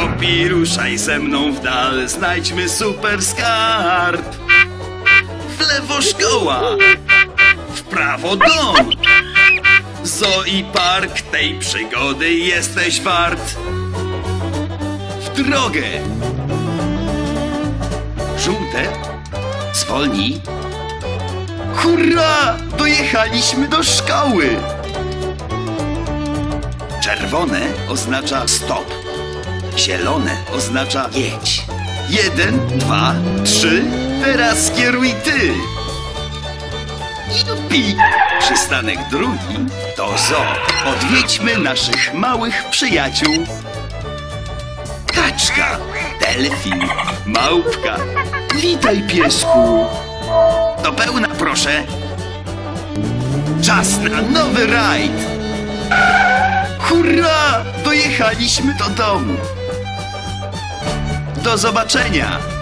Gabi, ruszaj ze mną w dal, znajdźmy super skarb. W lewo szkoła, w prawo dom. Zoi Park, tej przygody jesteś wart. W drogę. Żółte, zwolnij. Hurra! Dojechaliśmy do szkoły! Czerwone oznacza stop. Zielone oznacza jedź. Jeden, dwa, trzy. Teraz kieruj ty. Jupi! Przystanek drugi to zoo. Odwiedźmy naszych małych przyjaciół. Kaczka, delfin, małpka. Witaj, piesku. Do pełna, proszę. Czas na nowy rajd. Hurra! Dojechaliśmy do domu. Do zobaczenia.